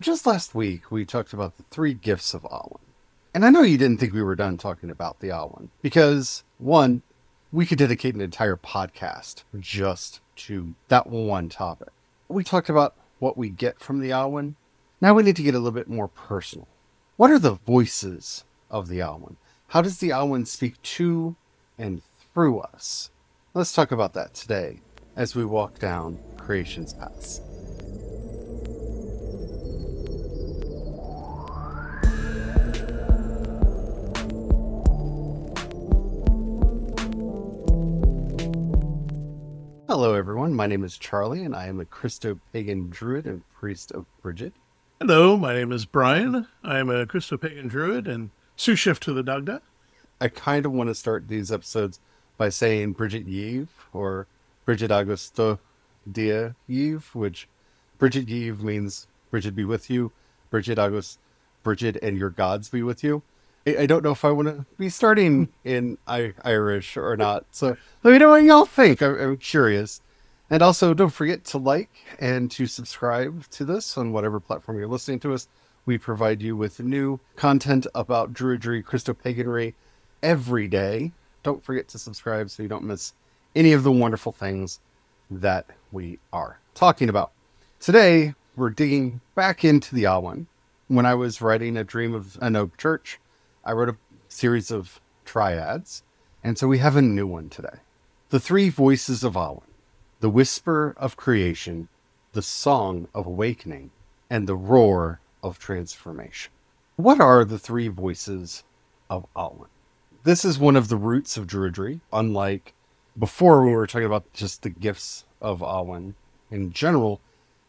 Just last week, we talked about the three gifts of Awen. And I know you didn't think we were done talking about the Awen because, one, we could dedicate an entire podcast just to that one topic. We talked about what we get from the Awen. Now we need to get a little bit more personal. What are the voices of the Awen? How does the Awen speak to and through us? Let's talk about that today as we walk down creation's paths. Everyone. My name is Charlie, and I am a Christo pagan druid and priest of Bridget. Hello, my name is Brian. I am a Christo pagan druid and sous chef to the Dagda. I kind of want to start these episodes by saying Bridget Yves or Bridget Augusto Dia Yves, which Bridget Yves means Bridget be with you, Bridget August, Bridget and your gods be with you. I, I don't know if I want to be starting in I- Irish or not. So let me know what y'all think. I'm, I'm curious. And also, don't forget to like and to subscribe to this on whatever platform you're listening to us. We provide you with new content about Druidry, Christo paganry every day. Don't forget to subscribe so you don't miss any of the wonderful things that we are talking about. Today, we're digging back into the Awen. When I was writing A Dream of an Oak Church, I wrote a series of triads, and so we have a new one today. The Three Voices of Awen, the Whisper of Creation, the Song of Awakening, and the Roar of Transformation. What are the three voices of Awen? This is one of the roots of Druidry, unlike before when we were talking about just the gifts of Awen in general.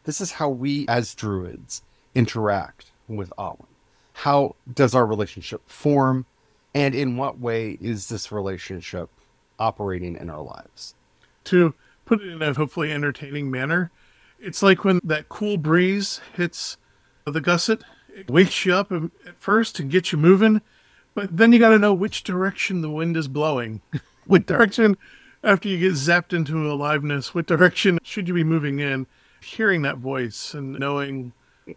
This is how we as Druids interact with Awen how does our relationship form and in what way is this relationship operating in our lives To put it in a hopefully entertaining manner, it's like when that cool breeze hits the gusset, it wakes you up um, at first and gets you moving, but then you got to know which direction the wind is blowing. what direction, after you get zapped into aliveness, what direction should you be moving in? Hearing that voice and knowing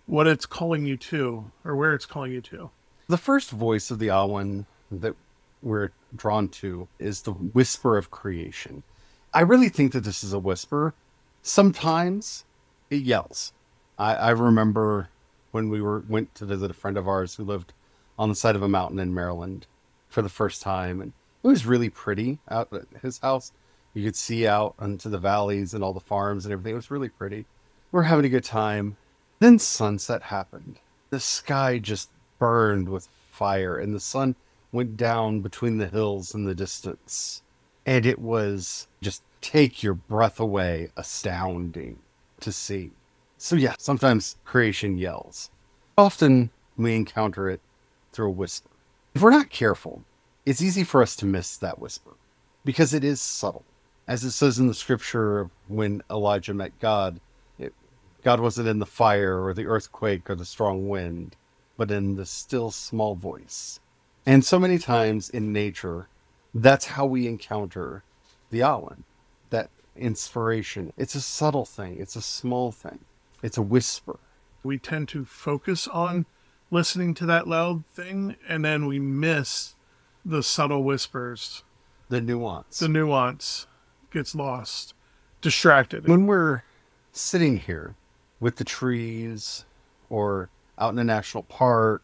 what it's calling you to or where it's calling you to. the first voice of the Awen that we're drawn to is the whisper of creation i really think that this is a whisper. Sometimes it yells. I, I remember when we were went to visit a friend of ours who lived on the side of a mountain in maryland for the first time and it was really pretty out at his house. You could see out into the valleys and all the farms and everything. It was really pretty. We're having a good time. Then sunset happened. The sky just burned with fire, and the sun went down between the hills in the distance. And it was just take your breath away, astounding to see. So, yeah, sometimes creation yells. Often we encounter it through a whisper. If we're not careful, it's easy for us to miss that whisper because it is subtle. As it says in the scripture, when Elijah met God, God wasn't in the fire or the earthquake or the strong wind, but in the still small voice. And so many times in nature, that's how we encounter the Awen, that inspiration. It's a subtle thing, it's a small thing, it's a whisper. We tend to focus on listening to that loud thing and then we miss the subtle whispers. The nuance. The nuance gets lost, distracted. when we're sitting here with the trees or out in a national park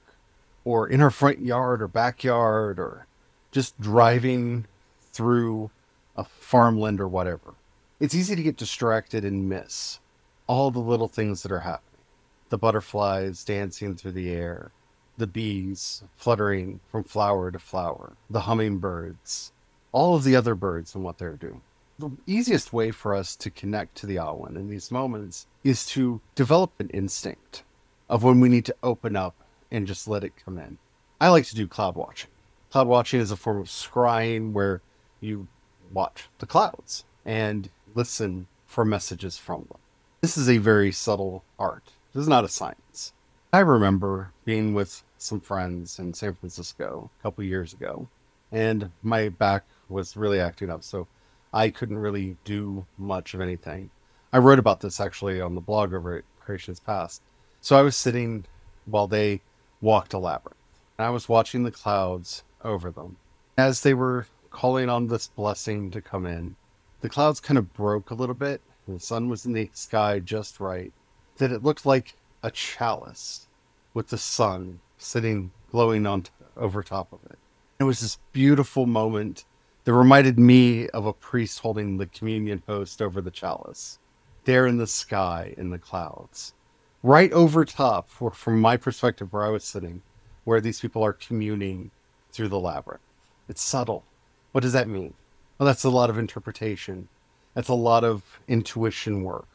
or in our front yard or backyard or just driving through a farmland or whatever, it's easy to get distracted and miss all the little things that are happening. The butterflies dancing through the air, the bees fluttering from flower to flower, the hummingbirds, all of the other birds and what they're doing the easiest way for us to connect to the Awen in these moments is to develop an instinct of when we need to open up and just let it come in. I like to do cloud watching. Cloud watching is a form of scrying where you watch the clouds and listen for messages from them. This is a very subtle art. This is not a science. I remember being with some friends in San Francisco a couple years ago, and my back was really acting up. So I couldn't really do much of anything. I wrote about this actually on the blog over at Creation's Paths. So I was sitting while they walked a labyrinth. And I was watching the clouds over them. As they were calling on this blessing to come in, the clouds kind of broke a little bit. The sun was in the sky just right. That it looked like a chalice with the sun sitting glowing on over top of it. It was this beautiful moment that reminded me of a priest holding the communion host over the chalice, there in the sky in the clouds, right over top, for, from my perspective where I was sitting, where these people are communing through the labyrinth. It's subtle. What does that mean? Well, that's a lot of interpretation. That's a lot of intuition work.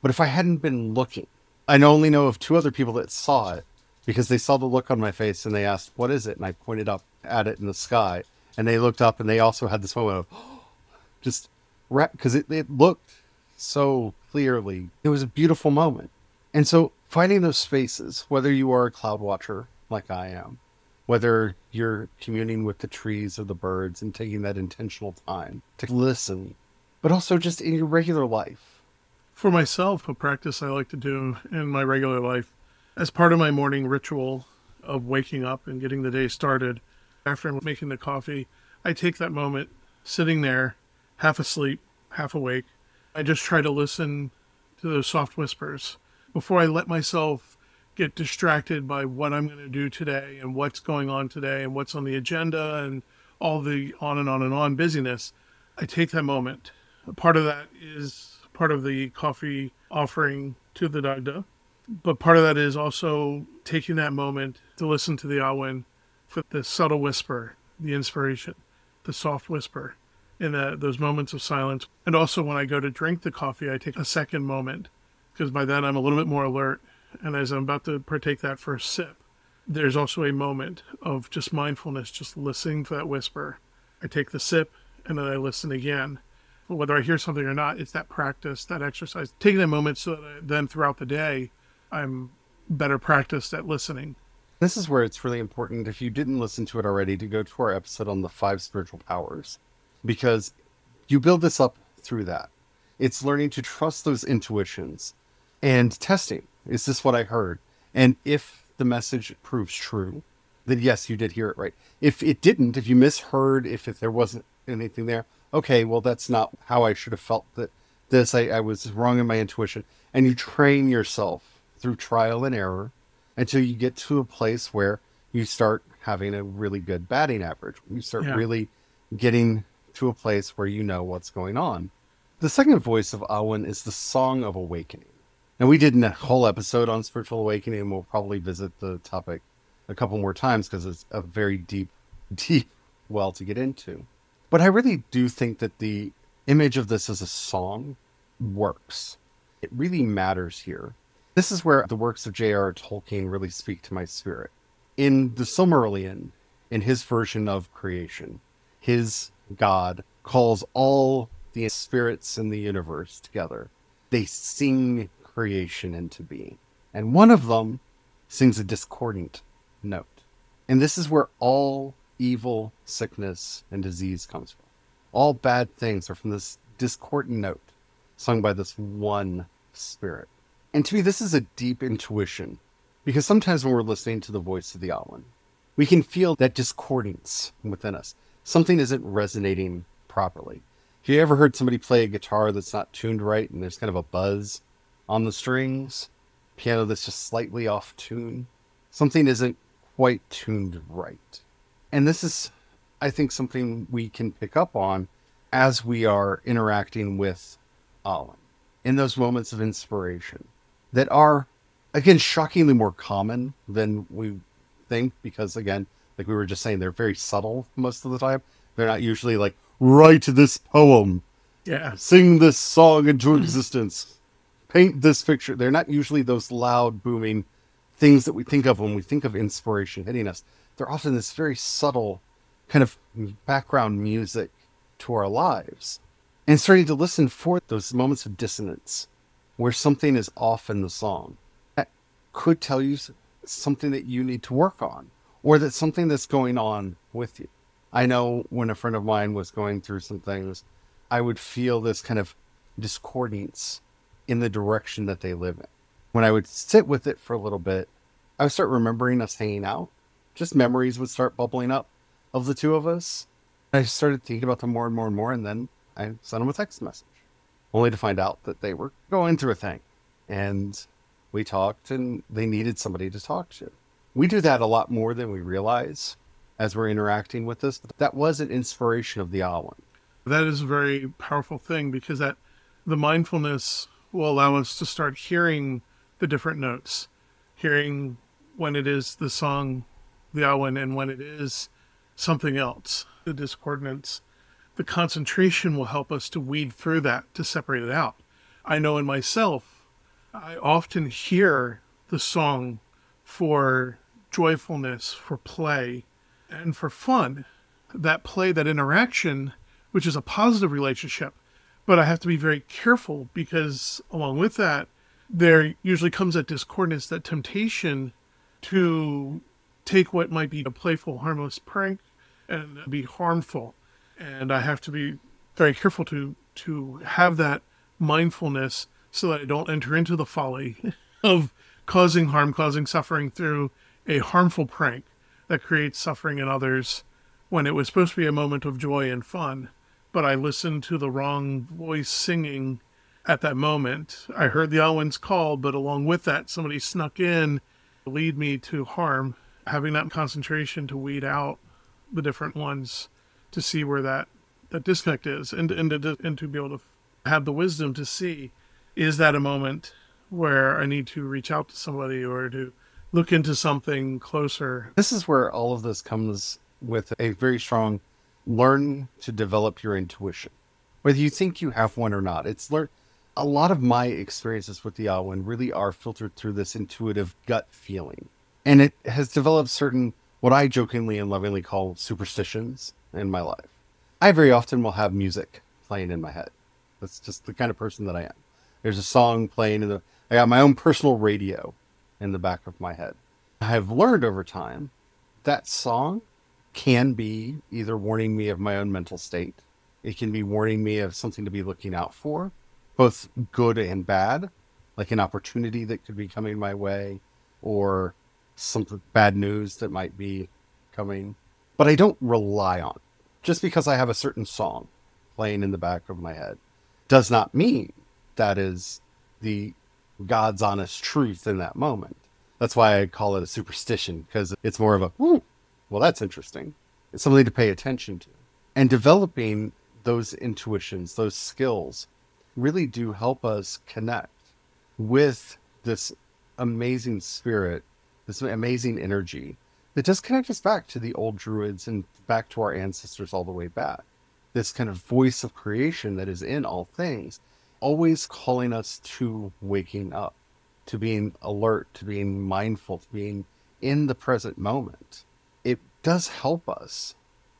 But if I hadn't been looking, I only know of two other people that saw it because they saw the look on my face and they asked, What is it? And I pointed up at it in the sky. And they looked up and they also had this moment of just because it, it looked so clearly. It was a beautiful moment. And so finding those spaces, whether you are a cloud watcher like I am, whether you're communing with the trees or the birds and taking that intentional time to listen, but also just in your regular life. For myself, a practice I like to do in my regular life as part of my morning ritual of waking up and getting the day started, after making the coffee, I take that moment sitting there, half asleep, half awake. I just try to listen to those soft whispers before I let myself get distracted by what I'm going to do today and what's going on today and what's on the agenda and all the on and on and on busyness. I take that moment. Part of that is part of the coffee offering to the Dagda but part of that is also taking that moment to listen to the Awen for the subtle whisper, the inspiration, the soft whisper in the, those moments of silence. And also when I go to drink the coffee, I take a second moment because by then I'm a little bit more alert. And as I'm about to partake that first sip, there's also a moment of just mindfulness, just listening for that whisper. I take the sip and then I listen again. But whether I hear something or not, it's that practice, that exercise, taking that moment so that I, then throughout the day, I'm better practiced at listening. This is where it's really important, if you didn't listen to it already, to go to our episode on the five spiritual powers, because you build this up through that. It's learning to trust those intuitions and testing. Is this what I heard? And if the message proves true, then yes, you did hear it right. If it didn't, if you misheard, if, if there wasn't anything there, okay, well, that's not how I should have felt that this, I, I was wrong in my intuition. And you train yourself through trial and error until you get to a place where you start having a really good batting average. You start yeah. really getting to a place where you know what's going on. The second voice of Awen is the Song of Awakening. And we did a whole episode on spiritual awakening, and we'll probably visit the topic a couple more times because it's a very deep, deep well to get into. But I really do think that the image of this as a song works. It really matters here this is where the works of J.R.R. Tolkien really speak to my spirit. In the Silmarillion, in his version of creation, his God calls all the spirits in the universe together. They sing creation into being. And one of them sings a discordant note. And this is where all evil, sickness, and disease comes from. All bad things are from this discordant note sung by this one spirit. And to me, this is a deep intuition because sometimes when we're listening to the voice of the Awen, we can feel that discordance within us. Something isn't resonating properly. Have you ever heard somebody play a guitar that's not tuned right and there's kind of a buzz on the strings? Piano that's just slightly off tune? Something isn't quite tuned right. And this is, I think, something we can pick up on as we are interacting with Awen in those moments of inspiration that are again shockingly more common than we think because again like we were just saying they're very subtle most of the time they're not usually like write this poem yeah sing this song into existence paint this picture they're not usually those loud booming things that we think of when we think of inspiration hitting us they're often this very subtle kind of background music to our lives and starting to listen for those moments of dissonance where something is off in the song that could tell you something that you need to work on or that something that's going on with you. I know when a friend of mine was going through some things, I would feel this kind of discordance in the direction that they live in. when I would sit with it for a little bit, I would start remembering us hanging out. Just memories would start bubbling up of the two of us. I started thinking about them more and more and more, and then I sent them a text message, only to find out that they were going through a thing. And we talked, and they needed somebody to talk to. We do that a lot more than we realize as we're interacting with this. That was an inspiration of the Awen. That is a very powerful thing because that the mindfulness will allow us to start hearing the different notes, hearing when it is the song, the Awen, and when it is something else, the discordance. The concentration will help us to weed through that, to separate it out. I know in myself, I often hear the song for joyfulness, for play, and for fun. That play, that interaction, which is a positive relationship. But I have to be very careful because along with that, there usually comes that discordance, that temptation to take what might be a playful, harmless prank and be harmful. And I have to be very careful to to have that mindfulness so that I don't enter into the folly of causing harm, causing suffering through a harmful prank that creates suffering in others when it was supposed to be a moment of joy and fun. But I listened to the wrong voice singing at that moment. I heard the Awen's call, but along with that, somebody snuck in to lead me to harm. Having that concentration to weed out the different ones to see where that, that disconnect is and, and, to, and to be able to have the wisdom to see is that a moment where I need to reach out to somebody or to look into something closer. This is where all of this comes with a very strong learn to develop your intuition. Whether you think you have one or not, it's learn. A lot of my experiences with the Awen really are filtered through this intuitive gut feeling. And it has developed certain, what I jokingly and lovingly call superstitions in my life. I very often will have music playing in my head. That's just the kind of person that I am. There's a song playing in the, I got my own personal radio in the back of my head. I have learned over time that song can be either warning me of my own mental state, it can be warning me of something to be looking out for, both good and bad, like an opportunity that could be coming my way or some bad news that might be coming. But I don't rely on it. Just because I have a certain song playing in the back of my head does not mean that is the God's honest truth in that moment. That's why I call it a superstition because it's more of a, well, that's interesting. It's something to pay attention to. And developing those intuitions, those skills, really do help us connect with this amazing spirit, this amazing energy that does connect us back to the old druids and back to our ancestors all the way back. This kind of voice of creation that is in all things, always calling us to waking up, to being alert, to being mindful, to being in the present moment. Does help us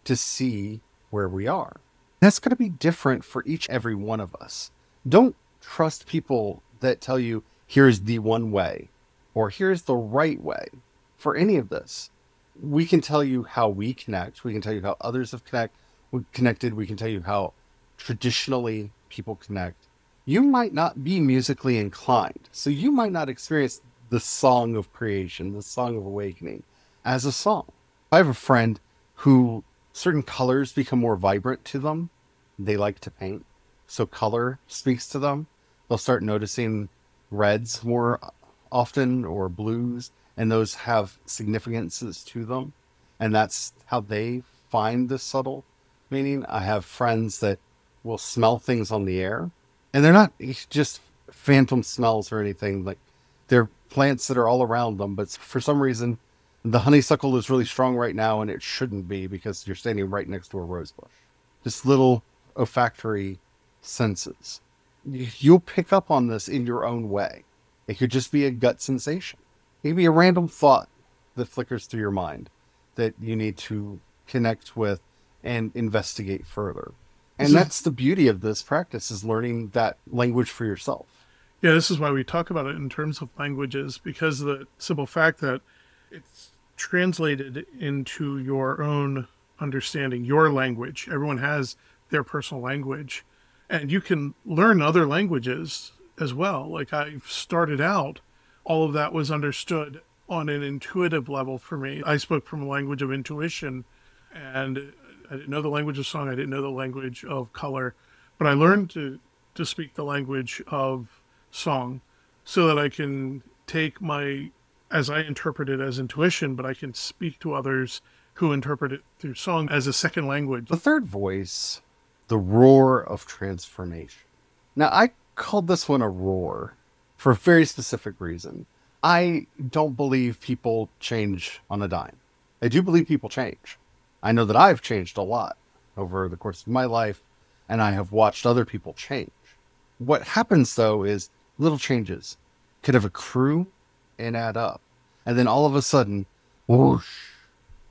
to see where we are. That's going to be different for each every one of us. Don't trust people that tell you here's the one way or here's the right way for any of this. We can tell you how we connect. We can tell you how others have connect, connected. We can tell you how traditionally people connect. You might not be musically inclined, so you might not experience the song of creation, the song of awakening as a song. I have a friend who certain colors become more vibrant to them. They like to paint. So color speaks to them. They'll start noticing reds more often or blues, and those have significances to them. And that's how they find the subtle meaning. I have friends that will smell things on the air, and they're not just phantom smells or anything. Like they're plants that are all around them, but for some reason, the honeysuckle is really strong right now, and it shouldn't be because you're standing right next to a rose bush. Just little olfactory senses. You'll pick up on this in your own way. It could just be a gut sensation, maybe a random thought that flickers through your mind that you need to connect with and investigate further. And that's the beauty of this practice is learning that language for yourself. Yeah, this is why we talk about it in terms of languages because the simple fact that it's translated into your own understanding, your language. Everyone has their personal language, and you can learn other languages as well. Like I started out all of that was understood on an intuitive level for me. I spoke from a language of intuition and I didn't know the language of song, I didn't know the language of color, but I learned to to speak the language of song so that I can take my as I interpret it as intuition, but I can speak to others who interpret it through song as a second language. The third voice, the roar of transformation. Now, I called this one a roar for a very specific reason. I don't believe people change on a dime. I do believe people change. I know that I've changed a lot over the course of my life, and I have watched other people change. What happens though is little changes could have accrue and add up. And then all of a sudden, whoosh,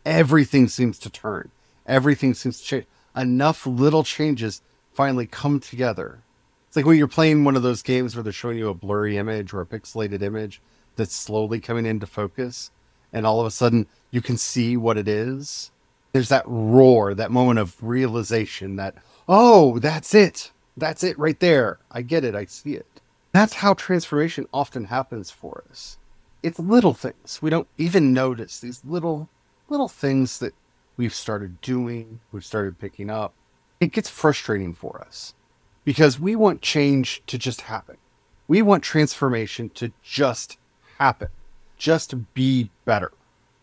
everything seems to turn. Everything seems to change. Enough little changes finally come together. It's like when you're playing one of those games where they're showing you a blurry image or a pixelated image that's slowly coming into focus, and all of a sudden you can see what it is. There's that roar, that moment of realization that, oh, that's it. That's it right there. I get it. I see it. That's how transformation often happens for us. It's little things. We don't even notice these little little things that we've started doing, we've started picking up. It gets frustrating for us because we want change to just happen. We want transformation to just happen, just be better.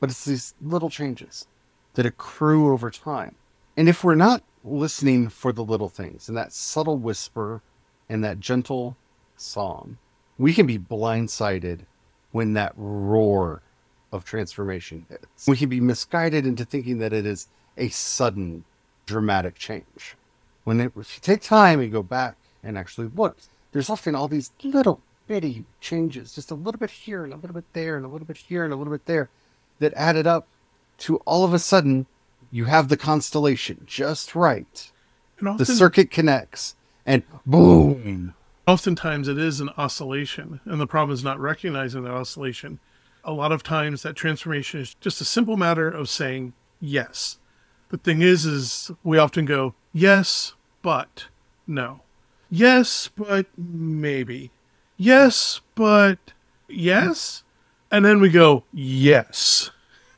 But it's these little changes that accrue over time. And if we're not listening for the little things and that subtle whisper and that gentle song, we can be blindsided when that roar of transformation hits. We can be misguided into thinking that it is a sudden dramatic change. When it, if you take time and go back and actually look, there's often all these little bitty changes, just a little bit here and a little bit there and a little bit here and a little bit there that added up to all of a sudden you have the constellation just right. And often, The circuit connects and boom. Oftentimes it is an oscillation, and the problem is not recognizing that oscillation. A lot of times that transformation is just a simple matter of saying yes. The thing is, is we often go yes, but no. Yes, but maybe. Yes, but yes. And then we go yes.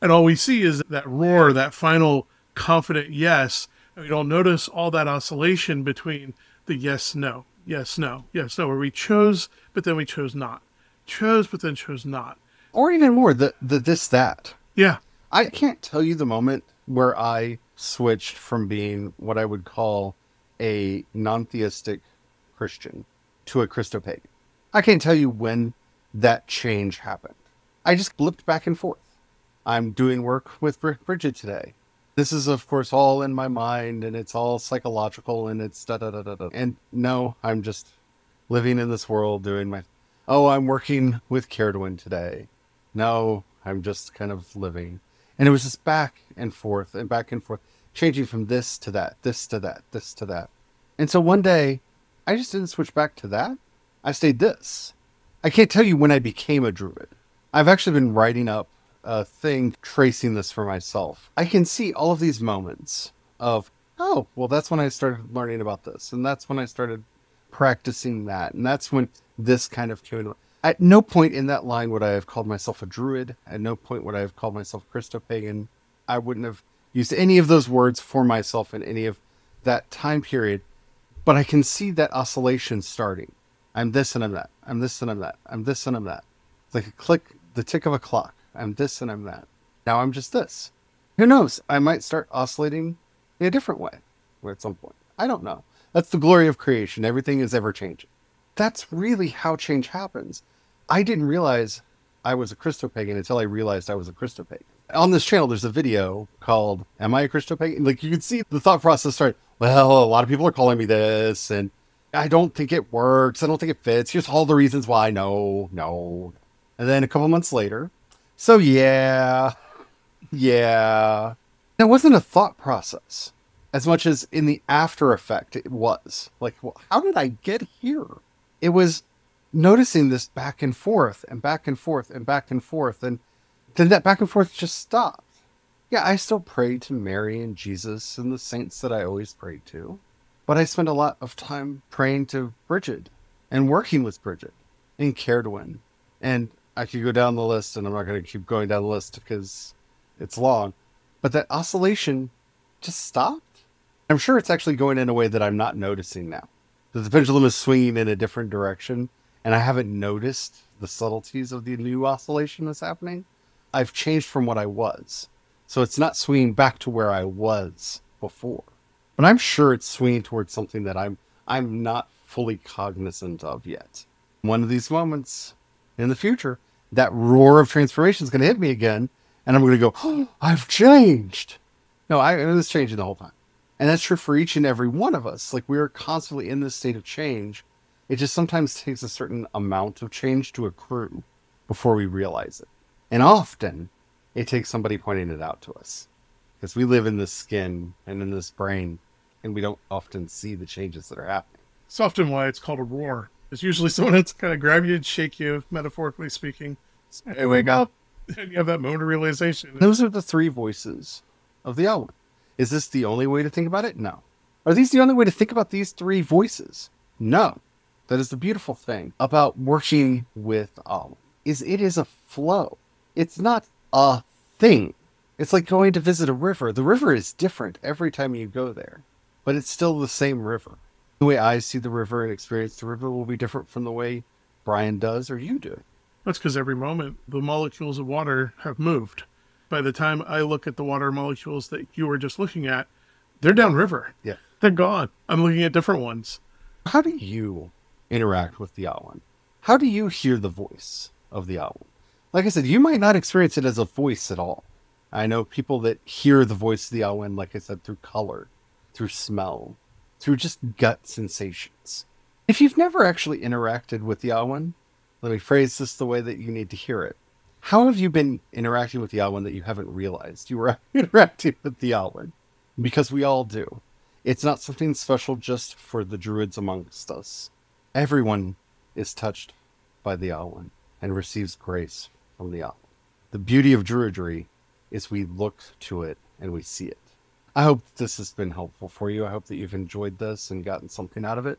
And all we see is that roar, that final confident yes. And we don't notice all that oscillation between the yes, no, yes, no, yes, no, where we chose, but then we chose not. Chose, but then chose not. Or even more, the, the this that. Yeah. I can't tell you the moment where I switched from being what I would call a non theistic Christian to a Christopagan. I can't tell you when that change happened. I just blipped back and forth. I'm doing work with Bridget today. This is, of course, all in my mind and it's all psychological and it's da da da da da. And no, I'm just living in this world doing my. Oh, I'm working with Ceridwen today. No, I'm just kind of living. And it was just back and forth and back and forth, changing from this to that, this to that, this to that. And so one day, I just didn't switch back to that. I stayed this. I can't tell you when I became a druid. I've actually been writing up a thing tracing this for myself. I can see all of these moments of, oh, well, that's when I started learning about this. And that's when I started practicing that. And that's when this kind of came. At no point in that line would I have called myself a druid. At no point would I have called myself Christopagan. I wouldn't have used any of those words for myself in any of that time period. But I can see that oscillation starting. I'm this and I'm that. I'm this and I'm that. I'm this and I'm that. It's like a click, the tick of a clock. I'm this and I'm that. Now I'm just this. Who knows? I might start oscillating in a different way at some point. I don't know. That's the glory of creation. Everything is ever changing. That's really how change happens. I didn't realize I was a Christopagan until I realized I was a Christopagan. On this channel, there's a video called Am I a Christopagan? Like you can see the thought process start, well, a lot of people are calling me this, and I don't think it works. I don't think it fits. Here's all the reasons why. No, no. And then a couple months later, so yeah, yeah. That wasn't a thought process as much as in the after effect it was. Like, well, how did I get here? It was noticing this back and forth and back and forth and back and forth. And then that back and forth just stopped. Yeah, I still pray to Mary and Jesus and the saints that I always prayed to. But I spend a lot of time praying to Bridget and working with Bridget and Ceridwen. And I could go down the list, and I'm not going to keep going down the list because it's long. But that oscillation just stopped. I'm sure it's actually going in a way that I'm not noticing now. That the pendulum is swinging in a different direction, and I haven't noticed the subtleties of the new oscillation that's happening. I've changed from what I was. So it's not swinging back to where I was before. But I'm sure it's swinging towards something that I'm I'm not fully cognizant of yet. One of these moments in the future, that roar of transformation is going to hit me again, and I'm going to go, oh, I've changed. No, I, I was changing the whole time. And that's true for each and every one of us. Like we are constantly in this state of change. It just sometimes takes a certain amount of change to accrue before we realize it. And often it takes somebody pointing it out to us because we live in this skin and in this brain and we don't often see the changes that are happening. It's often why it's called a roar. It's usually someone that's kind of grab you and shake you, metaphorically speaking. Hey, wake up. And you have that moment of realization. Those are the three voices of the Awen. Is this the only way to think about it? No. Are these the only way to think about these three voices? No. That is the beautiful thing about working with Awen is it is a flow. It's not a thing. It's like going to visit a river. The river is different every time you go there, but it's still the same river. The way I see the river and experience the river will be different from the way Brian does or you do. That's because every moment the molecules of water have moved. By the time I look at the water molecules that you were just looking at, they're downriver. Yeah. They're gone. I'm looking at different ones. How do you interact with the Awen? How do you hear the voice of the Awen? Like I said, you might not experience it as a voice at all. I know people that hear the voice of the Awen, like I said, through color, through smell, through just gut sensations. If you've never actually interacted with the Awen, let me phrase this the way that you need to hear it. How have you been interacting with the Awen that you haven't realized you were interacting with the Awen? Because we all do. It's not something special just for the druids amongst us. Everyone is touched by the Awen and receives grace from the Awen. The beauty of druidry is we look to it and we see it. I hope this has been helpful for you. I hope that you've enjoyed this and gotten something out of it.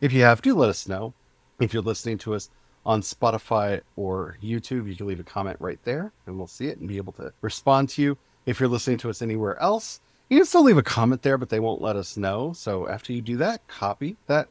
If you have, do let us know. If you're listening to us on Spotify or YouTube, you can leave a comment right there and we'll see it and be able to respond to you. If you're listening to us anywhere else, you can still leave a comment there, but they won't let us know. So after you do that, copy that,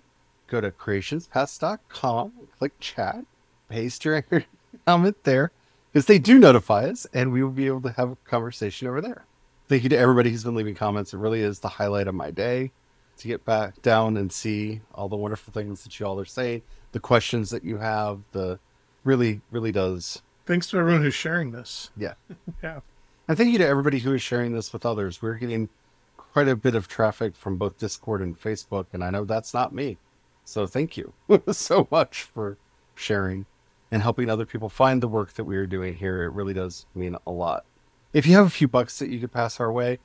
go to creationspaths.com, click chat, paste your comment there because they do notify us and we will be able to have a conversation over there. Thank you to everybody who's been leaving comments. It really is the highlight of my day to get back down and see all the wonderful things that you all are saying, the questions that you have, the really, really does. Thanks to everyone who's sharing this. Yeah. Yeah. And thank you to everybody who is sharing this with others. We're getting quite a bit of traffic from both Discord and Facebook, and I know that's not me. So thank you so much for sharing and helping other people find the work that we are doing here. It really does mean a lot. If you have a few bucks that you could pass our way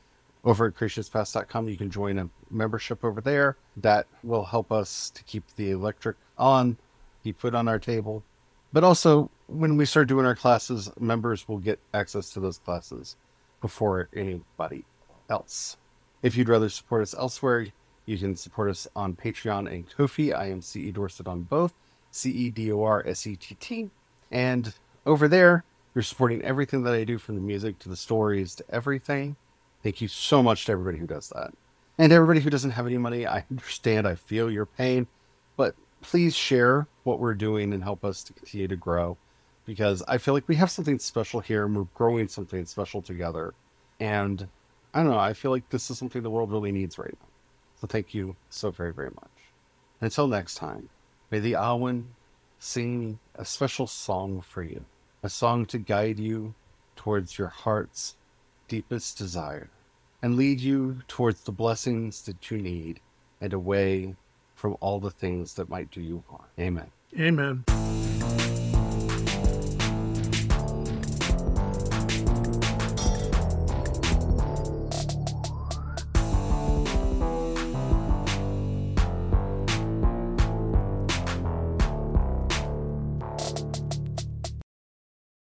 over at creationspaths.com, you can join a membership over there. That will help us to keep the electric on, keep food on our table. But also, when we start doing our classes, members will get access to those classes before anybody else. If you'd rather support us elsewhere, you can support us on Patreon and Ko-fi. I am CE Dorsett on both, C E D O R S E T T. And over there, you're supporting everything that I do from the music to the stories to everything. Thank you so much to everybody who does that. And everybody who doesn't have any money, I understand, I feel your pain, but please share what we're doing and help us to continue to grow because I feel like we have something special here and we're growing something special together. And I don't know, I feel like this is something the world really needs right now. So thank you so very, very much. Until next time, may the Awen sing a special song for you, a song to guide you towards your heart's deepest desire and lead you towards the blessings that you need and away from all the things that might do you harm. Amen. Amen.